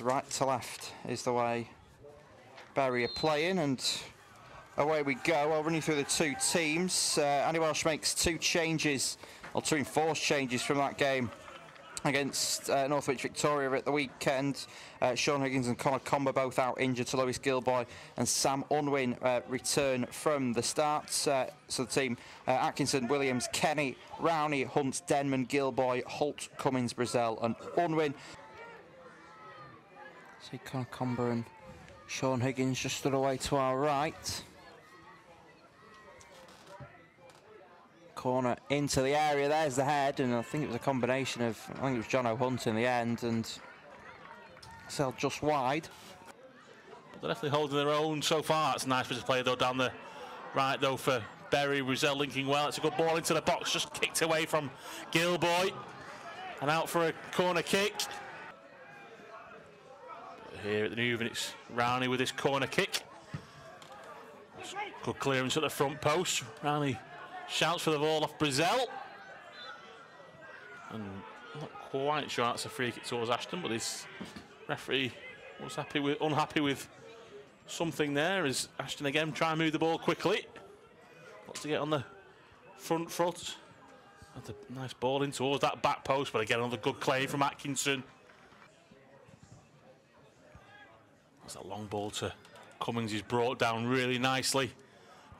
Right to left is the way are playing, and away we go. I'll run you through the two teams. Uh, Andy Welsh makes two changes, or two enforced changes from that game against uh, Northwich Victoria at the weekend. Uh, Sean Higgins and Connor Comber both out injured to Lewis Gilboy and Sam Unwin uh, return from the start. Uh, so the team uh, Atkinson, Williams, Kenny, Rowney, Hunt, Denman, Gilboy, Holt, Cummins, Brazil and Unwin. See Comber and Sean Higgins just stood away to our right. corner into the area. There's the head, and I think it was a combination of, I think it was John O'Hunt in the end, and sailed just wide. They're definitely holding their own so far. It's a nice bit of play though down the right though for Bury. Rizal linking well. It's a good ball into the box, just kicked away from Gilboy. And out for a corner kick. Here at the New it's Rowney with his corner kick. Good clearance at the front post. Rowney Shouts for the ball off Brazil. And I'm not quite sure that's a free kick towards Ashton, but this referee was happy with unhappy with something there as Ashton again try and move the ball quickly. Wants to get on the front foot. A nice ball in towards that back post, but again another good clay from Atkinson. That's a long ball to Cummins. He's brought down really nicely.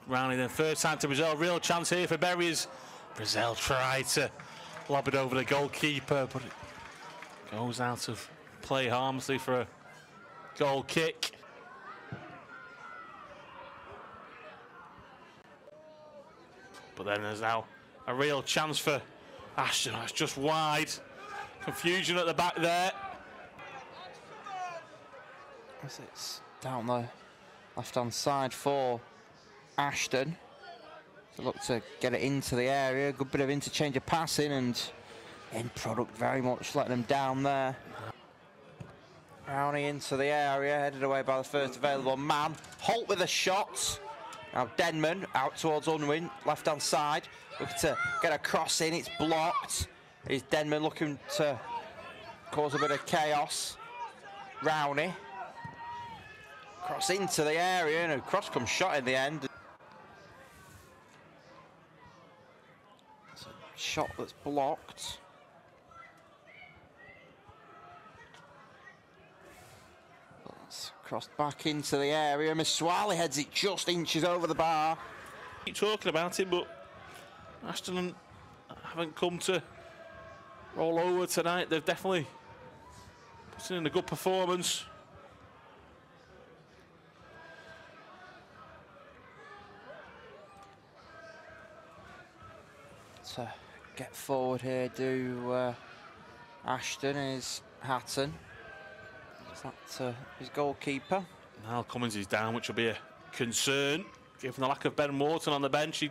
Rowney then third time to Brazil. Real chance here for Berries. Brazil tried to lob it over the goalkeeper, but it goes out of play harmlessly for a goal kick. But then there's now a real chance for Ashton. That's just wide. Confusion at the back there. It's down the left hand side for Ashton to look to get it into the area. Good bit of interchange of passing and end product very much letting them down there. Rowney into the area, headed away by the first available man. Holt with a shot. Now Denman out towards Unwin, left hand side. Looking to get a cross in, it's blocked. Is Denman looking to cause a bit of chaos. Rowney. Cross into the area and a cross comes shot in the end. It's a shot that's blocked. That's crossed back into the area. Miswali heads it just inches over the bar. Keep talking about it, but Ashton haven't come to roll over tonight. They've definitely put in a good performance. So get forward here, do uh, Ashton is Hatton. Is that uh, his goalkeeper? Now Cummins is down, which will be a concern, given the lack of Ben Morton on the bench. He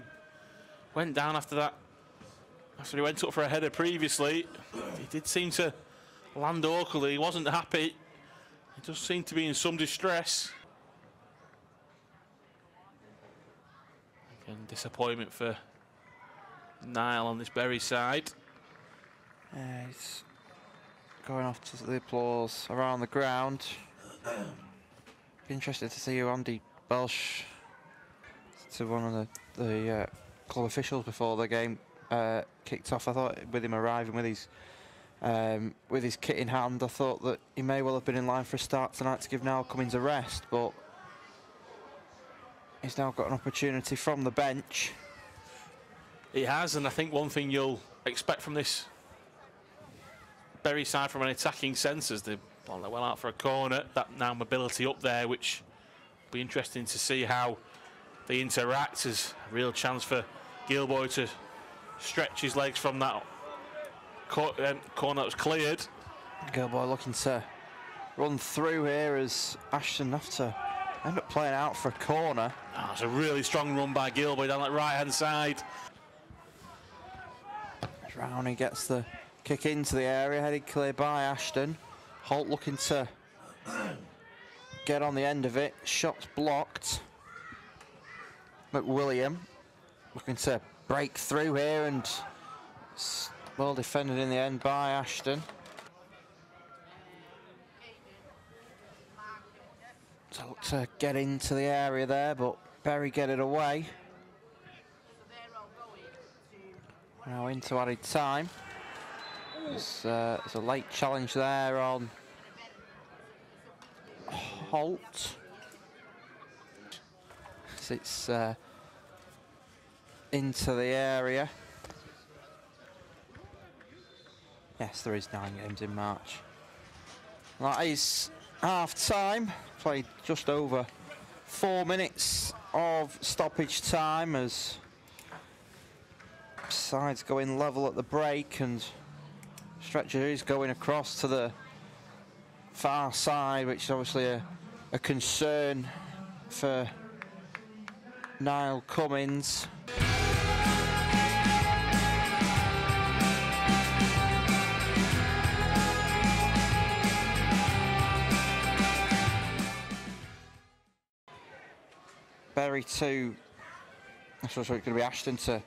went down after that, after he went up for a header previously. He did seem to land awkwardly. He wasn't happy. He does seem to be in some distress. Again, disappointment for Niall on this Bury side. Yeah, he's going off to the applause around the ground. Be interested to see who Andy Welsh to one of the, the uh, club officials before the game uh, kicked off. I thought with him arriving with his um, with his kit in hand, I thought that he may well have been in line for a start tonight to give Niall Cummins a rest, but he's now got an opportunity from the bench. He has, and I think one thing you'll expect from this Bury side from an attacking sense is they well, out for a corner. That now mobility up there, which will be interesting to see how they interact. As a real chance for Gilboy to stretch his legs from that um, corner that was cleared. Gilboy looking to run through here as Ashton have to end up playing out for a corner. Oh, it's a really strong run by Gilboy down that right hand side. Rowney gets the kick into the area, headed clear by Ashton. Holt looking to get on the end of it. Shots blocked. McWilliam looking to break through here and well defended in the end by Ashton. To look to get into the area there, but Bury get it away. Now into added time. There's, uh, there's a late challenge there on Holt. It's uh, into the area. Yes, there is nine games in March. That is half time. Played just over four minutes of stoppage time as sides going level at the break and Stretcher is going across to the far side, which is obviously a, a concern for Niall Cummins. Bury 2. I suppose it's going to be Ashton to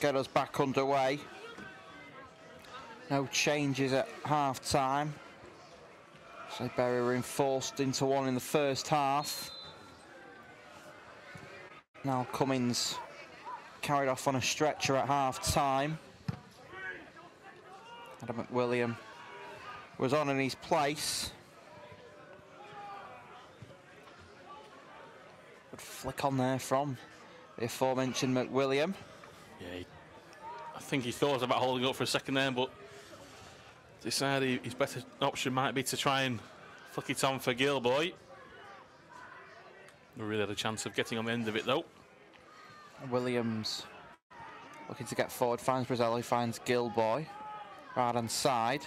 get us back underway. No changes at half time. So Bury were enforced into one in the first half. Now Cummins carried off on a stretcher at half time. Adam McWilliam was on in his place. Good flick on there from the aforementioned McWilliam. Yeah, he, I think he thought about holding up for a second there, but decided his better option might be to try and flick it on for Gilboy. We really had a chance of getting on the end of it though. Williams looking to get forward, finds Brazelli, finds Gilboy. Right hand side,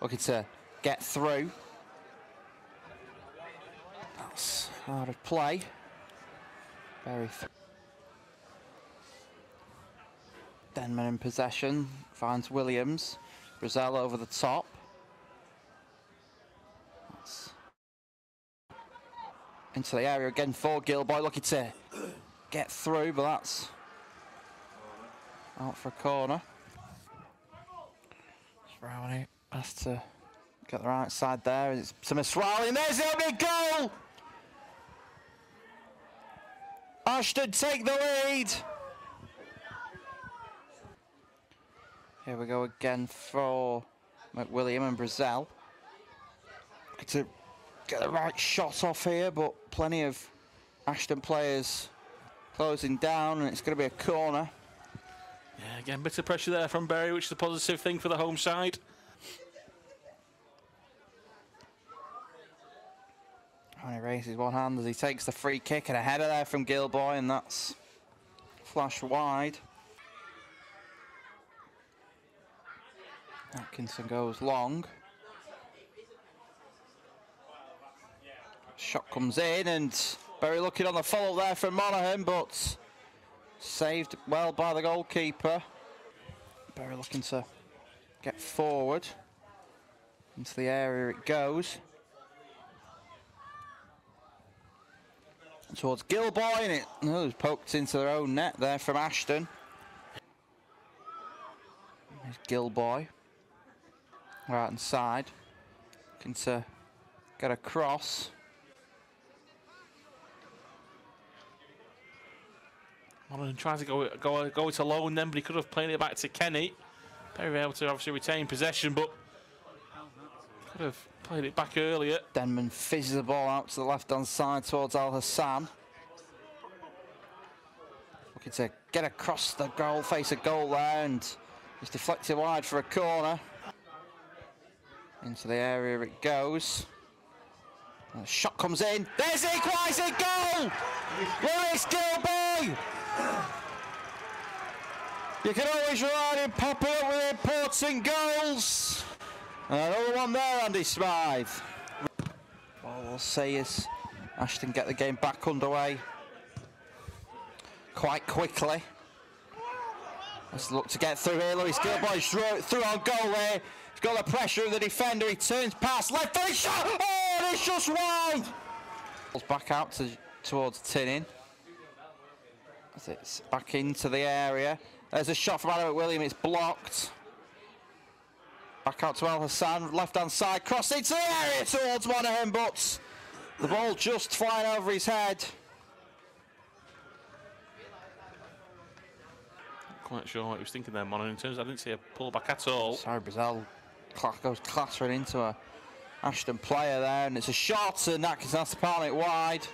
looking to get through. That's hard of play. Very. Denman in possession, finds Williams. Brazil over the top. That's into the area again for Gilboy, looking to get through, but that's out for a corner. Swrowley has to get the right side there. It's to Swrowley, and there's the opening goal! Ashton take the lead. Here we go again for McWilliam and Brazil. To get the right shot off here, but plenty of Ashton players closing down, and it's going to be a corner. Yeah, again, bit of pressure there from Bury, which is a positive thing for the home side. And he raises one hand as he takes the free kick and a header there from Gilboy, and that's flash wide. Atkinson goes long. Shot comes in and very looking on the follow there from Monaghan, but saved well by the goalkeeper. Bury looking to get forward. Into the area it goes. Towards Gilboy and it oh, poked into their own net there from Ashton. There's Gilboy. Right inside. Looking to get across. Monaghan tries to go, go, go it alone then, but he could have played it back to Kenny. Very able to obviously retain possession, but could have played it back earlier. Denman fizzes the ball out to the left hand side towards Al Hassan. Looking to get across the goal, face a goal there, and it's deflected wide for a corner. Into the area it goes. And the shot comes in. There's the equalising goal! Lewis Gilboy! You can always rely on up with important goals. And another one there, Andy Smythe. All we'll see is Ashton get the game back underway quite quickly. Let's look to get through here. Lewis Gilboy through, through on goal there. He's got the pressure of the defender. He turns past left foot shot. Oh, it's just wide. Back out to, towards Tinning. As it's back into the area. There's a shot from Adam McWilliam. It's blocked. Back out to Al Hassan, left hand side, cross into the area towards Monaghan, but The ball just flying over his head. Quite sure what he was thinking there, Mono. In terms, I didn't see a pullback at all. Sorry, Brazil goes clattering into a Ashton player there, and it's a shot, and has to palm it wide.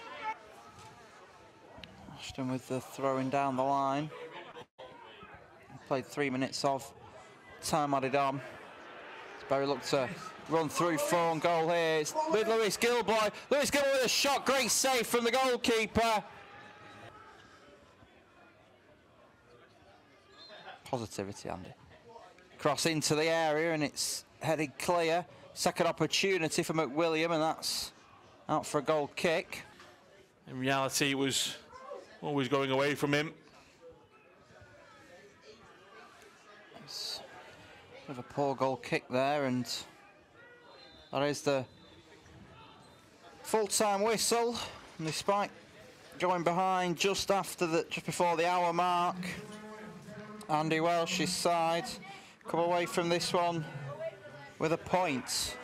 Ashton with the throwing down the line. Played three minutes of time added on. Barry looked to run through for and goal here. It's with Lewis Gilboy. Lewis Gilboy with a shot, great save from the goalkeeper. Positivity, Andy. Cross into the area and it's headed clear. Second opportunity for McWilliam and that's out for a goal kick. In reality, it was always going away from him. It's a bit of a poor goal kick there and that is the full-time whistle. And despite going behind just after the just before the hour mark, Andy Welsh's side come away from this one with a point.